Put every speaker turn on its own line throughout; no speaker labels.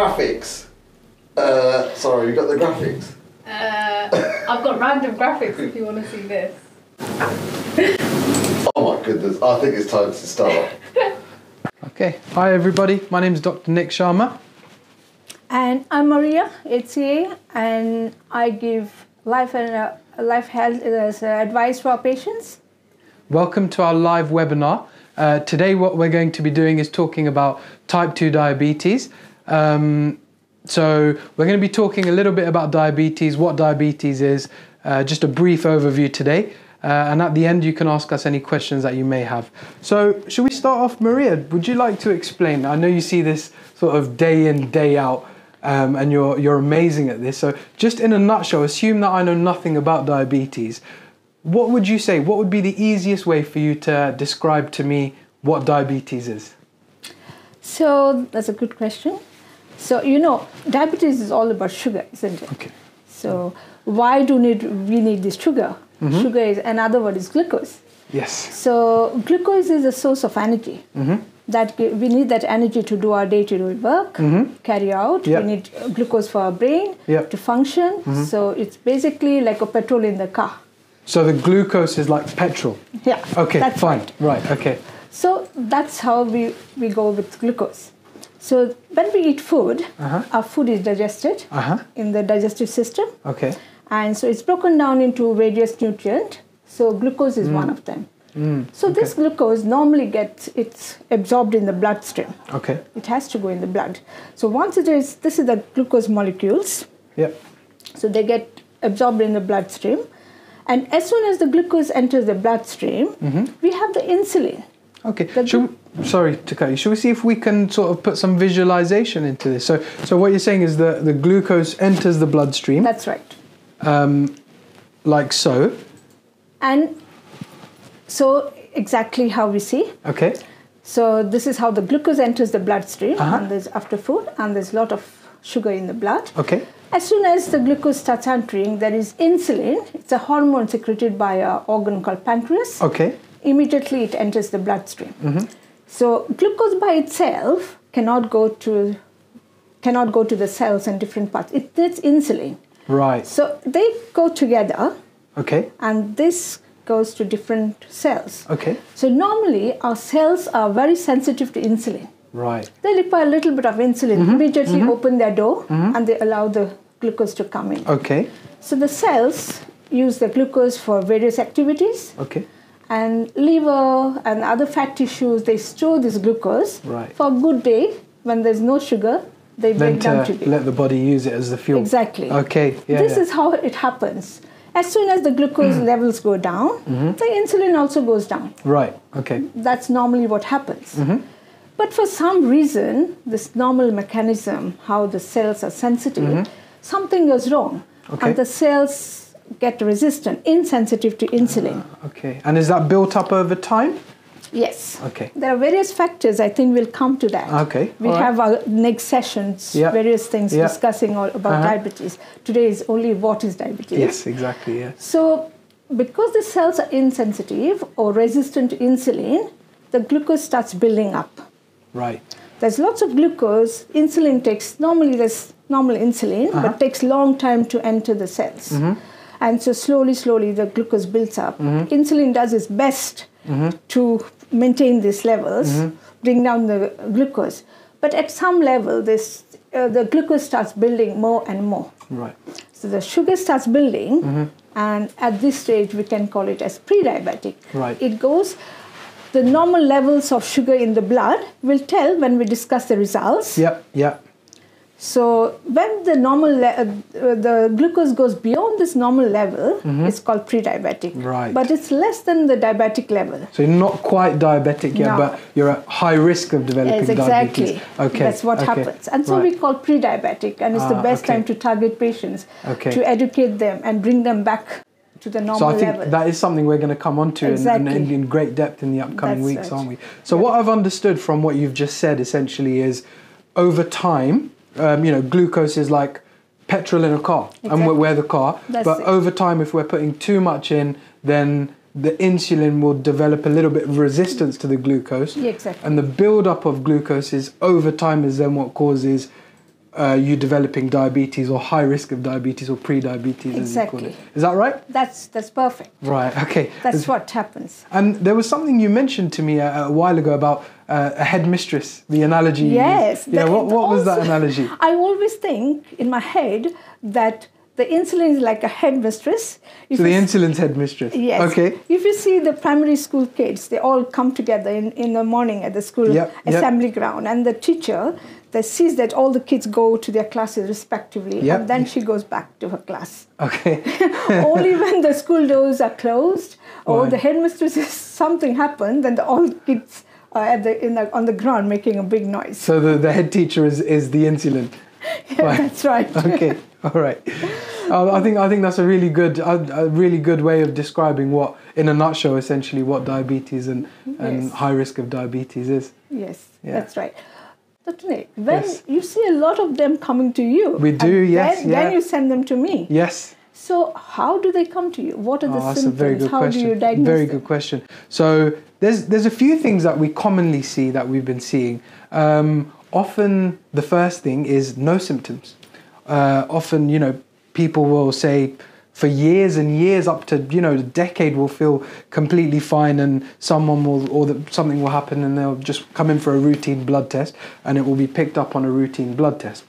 graphics. Uh, sorry, you got the graphics.
Uh, I've got random graphics if you want to see this.
Oh my goodness, I think it's time to start.
Okay, hi everybody. My name is Dr. Nik Sharma.
And I'm Maria, HCA, and I give life and uh, life health as uh, advice for our patients.
Welcome to our live webinar. Uh, today, what we're going to be doing is talking about type 2 diabetes. Um, so, we're going to be talking a little bit about diabetes, what diabetes is, uh, just a brief overview today. Uh, and at the end, you can ask us any questions that you may have. So, should we start off, Maria? Would you like to explain? I know you see this sort of day in, day out, um, and you're, you're amazing at this. So, just in a nutshell, assume that I know nothing about diabetes. What would you say? What would be the easiest way for you to describe to me what diabetes is?
So that's a good question. So you know, diabetes is all about sugar, isn't it?
Okay.
So why do need we need this sugar?
Mm-hmm.
Sugar is another word is glucose.
Yes.
So glucose is a source of energy.
Mm-hmm.
That we need that energy to do our day-to-day work, carry out.
Yep.
We need glucose for our brain
Yep.
to function. So it's basically like a petrol in the car.
So the glucose is like petrol.
Yeah.
Okay,
that's
fine.
right.
Right, okay.
So that's how we, we go with glucose. So when we eat food,
Uh-huh.
our food is digested
Uh huh.
in the digestive system,
Okay.
and so it's broken down into various nutrients. So glucose is one of them.
Mm,
So this glucose normally gets it's absorbed in the bloodstream.
okay.
It has to go in the blood. So once it is, this is the glucose molecules.
Yep.
So they get absorbed in the bloodstream, and as soon as the glucose enters the bloodstream,
Mm-hmm.
we have the insulin.
Okay.
The
Should sorry to cut you. Should we see if we can sort of put some visualization into this? So, so what you're saying is that the glucose enters the bloodstream,
That's right.
um, like so.
And so exactly how we see.
Okay.
So this is how the glucose enters the bloodstream,
Uh-huh.
and there's after food, and there's a lot of sugar in the blood.
Okay.
As soon as the glucose starts entering, there is insulin. It's a hormone secreted by our organ called pancreas.
Okay.
Immediately it enters the bloodstream.
Mm-hmm.
So glucose by itself cannot go to cannot go to the cells and different parts. It needs insulin.
Right.
So they go together,
Okay.
and this goes to different cells.
Okay.
So normally our cells are very sensitive to insulin.
Right.
They require a little bit of insulin.
Mm-hmm.
Immediately open their door and they allow the glucose to come in.
Okay.
So the cells use the glucose for various activities
Okay.
And liver and other fat tissues they store this glucose
Right.
for a good day when there's no sugar they
Then
break down
to let the body use it as the fuel.
Exactly.
Okay. Yeah.
this
yeah.
is how it happens. As soon as the glucose levels go down,
Mm-hmm.
the insulin also goes down.
right. Okay.
That's normally what happens.
Mm-hmm.
But for some reason, this normal mechanism, how the cells are sensitive, something goes wrong.
Mm-hmm. Okay.
And the cells get resistant, insensitive to insulin.
Okay. And is that built up over time?
Yes.
Okay.
There are various factors. I think we'll come to that.
Okay,
We
all right.
have our next sessions,
Yeah.
various things
Yeah.
discussing all about
Uh-huh.
diabetes. Today is only what is diabetes.
Yes. Exactly. Yeah.
So, because the cells are insensitive or resistant to insulin, the glucose starts building up.
Right.
There's lots of glucose. Insulin takes normally there's normal insulin,
Uh-huh.
but takes long time to enter the cells.
Mm-hmm.
And so slowly, slowly the glucose builds up. Insulin does its best
Mm-hmm.
to maintain these levels, bring down the glucose. But at some level, this uh, the glucose starts building more and more.
Right.
So the sugar starts building,
Mm-hmm.
and at this stage, we can call it as pre-diabetic.
Right.
It goes. The normal levels of sugar in the blood will tell when we discuss the results.
Yep. Yep.
So when the normal le- uh, the glucose goes beyond this normal level, it's called pre-diabetic.
Mm-hmm. Right.
But it's less than the diabetic level.
So you're not quite diabetic yet,
No.
but you're at high risk of developing
Yes, exactly.
diabetes. Okay.
That's what
okay.
happens. And so
Right.
we call pre-diabetic, and it's the
Ah,
best
okay.
time to target patients
Okay.
to educate them and bring them back to the normal
So I think
level.
that is something we're going to come on to in- in, in, in great depth in the upcoming
That's
weeks,
right.
aren't we? So what I've understood from what you've just said essentially is, over time, um, you know, glucose is like petrol in a car, and we're, we're the car.
That's
but
it.
over time, if we're putting too much in, then the insulin will develop a little bit of resistance to the glucose.
Yeah, exactly.
And the build-up of glucose is over time is then what causes uh, you developing diabetes or high risk of diabetes or pre-diabetes as you call
Exactly.
it. Is that right?
That's that's perfect.
Right. Okay.
That's what happens.
And there was something you mentioned to me a, a while ago about uh, a headmistress. The analogy.
Yes.
Yeah. What, what was that analogy?
I always think in my head that the insulin is like a headmistress. If
So the insulin's headmistress.
Yes.
Okay.
If you see the primary school kids, they all come together in, in the morning at the school
Yep, yep.
assembly ground, and the teacher that sees that all the kids go to their classes respectively,
Yep.
and then she goes back to her class.
Okay.
Only when the school doors are closed or
Right.
the headmistress is something happened, then the, all kids are at the, in the, on the ground making a big noise.
so the, the head teacher is, is the insulin. Right.
That's right.
okay all right uh, i think i think that's a really good a, a really good way of describing what in a nutshell essentially what diabetes and and
Yes.
high risk of diabetes is
Yes,
Yeah.
that's right. Dr. Nik, when
Yes.
you see a lot of them coming to you,
We do, yes,
Then,
yeah.
then you send them to me.
yes
So how do they come to you? What are the
Oh, that's
symptoms?
a very good
how
question.
do you diagnose
very
them?
good question. So there's there's a few things that we commonly see that we've been seeing. Um, often the first thing is no symptoms. Uh, often you know people will say for years and years up to you know a decade will feel completely fine and someone will or that something will happen and they'll just come in for a routine blood test and it will be picked up on a routine blood test.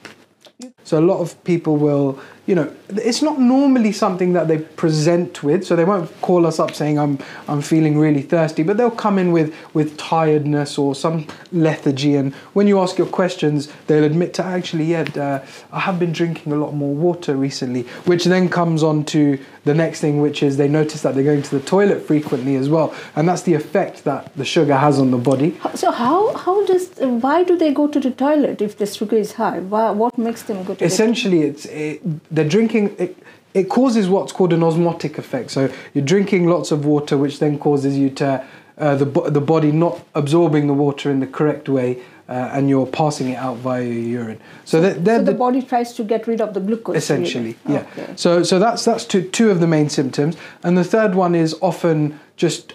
So a lot of people will, you know, it's not normally something that they present with. So they won't call us up saying I'm I'm feeling really thirsty, but they'll come in with with tiredness or some lethargy. And when you ask your questions, they'll admit to actually, yeah, uh, I have been drinking a lot more water recently, which then comes on to the next thing, which is they notice that they're going to the toilet frequently as well, and that's the effect that the sugar has on the body.
So how how does why do they go to the toilet if the sugar is high? Why, what makes them go to the
essentially it's it, they're drinking it, it causes what's called an osmotic effect so you're drinking lots of water which then causes you to uh, the, the body not absorbing the water in the correct way uh, and you're passing it out via your urine so they're
So the
the-
body tries to get rid of the glucose.
essentially
really.
yeah
Okay.
so so that's that's two, two of the main symptoms and the third one is often just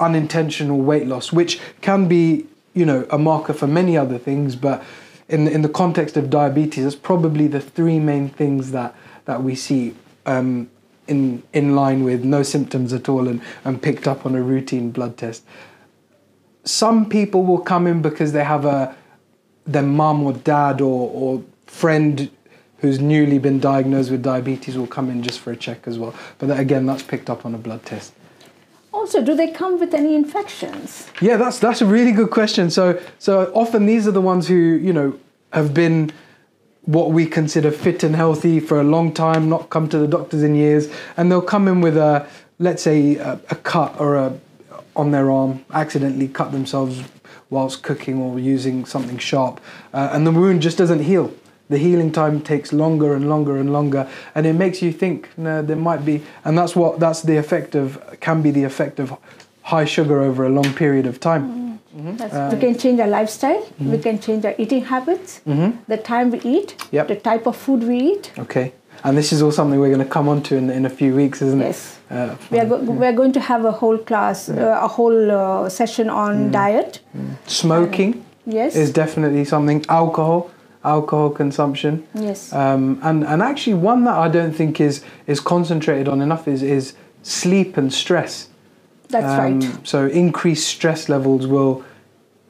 unintentional weight loss which can be you know a marker for many other things but in the, in the context of diabetes it's probably the three main things that that we see um, in in line with no symptoms at all and, and picked up on a routine blood test some people will come in because they have a their mum or dad or, or friend who's newly been diagnosed with diabetes will come in just for a check as well. But that, again, that's picked up on a blood test.
Also, do they come with any infections?
Yeah, that's that's a really good question. So so often these are the ones who you know have been what we consider fit and healthy for a long time, not come to the doctors in years, and they'll come in with a let's say a, a cut or a on their arm, accidentally cut themselves whilst cooking or using something sharp, uh, and the wound just doesn't heal. The healing time takes longer and longer and longer, and it makes you think no, there might be, and that's what that's the effect of can be the effect of high sugar over a long period of time.
That's,
Uh,
we can change our lifestyle.
mm-hmm.
We can change our eating habits. The time we eat.
Yep.
The type of food we eat.
Okay, and this is all something we're going to come on to in, in a few weeks, isn't
Yes.
it? Uh,
We are, go- we are going to have a whole class, uh, a whole uh, session on diet.
smoking
Yes.
is definitely something. Alcohol, alcohol consumption.
yes.
Um, and and actually one that I don't think is is concentrated on enough is is sleep and stress.
That's
Um,
right.
So increased stress levels will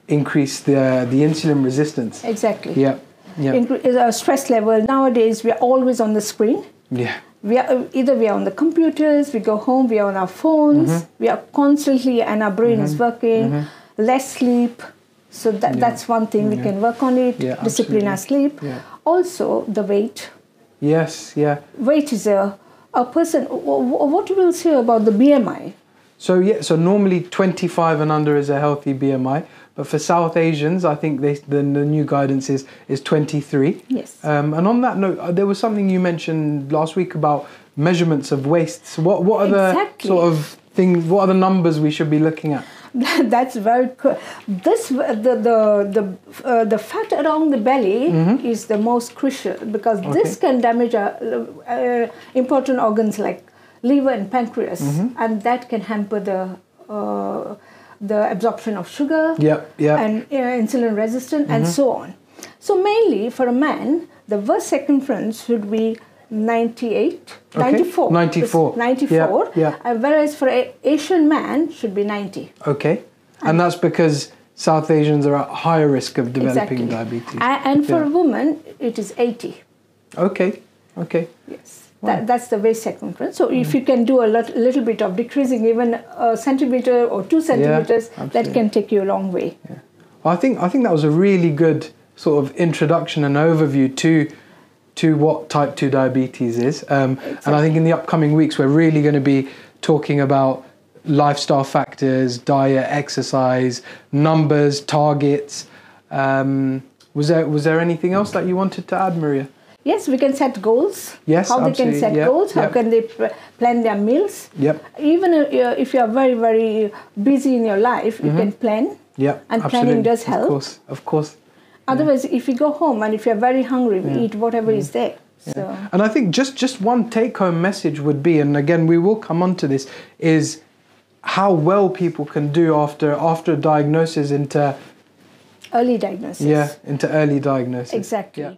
increase the the insulin resistance.
Exactly.
Yeah, yeah,
Incre- is our stress level nowadays we are always on the screen
yeah.
we are either we are on the computers we go home we are on our phones
Mm-hmm.
we are constantly and our brain is working less sleep so that, that's one thing we can work on it
Yeah,
discipline our sleep
Yeah.
also the weight
Yes, yeah.
weight is a a person wh- wh- what will say about the bmi
So yeah, so normally 25 and under is a healthy BMI, but for South Asians, I think they, the, the new guidance is is 23.
Yes.
Um, and on that note, uh, there was something you mentioned last week about measurements of waist. So what what are the
Exactly.
sort of things? What are the numbers we should be looking at?
That's very cool. This the the the uh, the fat around the belly is the most crucial because this
Mm-hmm.
Can damage our uh, uh, important organs like liver and pancreas,
Mm-hmm.
and that can hamper the uh, the absorption of sugar
Yep, yep.
and uh, insulin resistant and so on. So mainly for a man, the worst circumference should be 98,
Okay,
94.
94.
94.
Yeah, yeah.
uh, whereas for a Asian man should be 90.
Okay. And that's because South Asians are at higher risk of developing
exactly.
diabetes.
A- and for
Yeah.
a woman, it is 80.
Okay. Okay.
Yes. That, that's the waist circumference. So
Mm.
if you can do a lot, little bit of decreasing, even a centimeter or two centimeters, that can take you a long way. Yeah.
I think I think that was a really good sort of introduction and overview to to what type two diabetes is. Um, And I think in the upcoming weeks we're really going to be talking about lifestyle factors, diet, exercise, numbers, targets. Um, was there was there anything else that you wanted to add, Maria?
Yes, we can set goals.
Yes,
how they can set
Yep,
goals. How
yep.
can they plan their meals?
Yep.
Even if you are very very busy in your life, you can plan.
Yep.
And planning
absolutely.
does help.
Of course. Of course.
Otherwise, if you go home and if you're very hungry, we eat whatever is there. So
And I think just just one take home message would be, and again we will come on to this, is how well people can do after after diagnosis into
early diagnosis.
yeah into early diagnosis.
Exactly.
Yeah.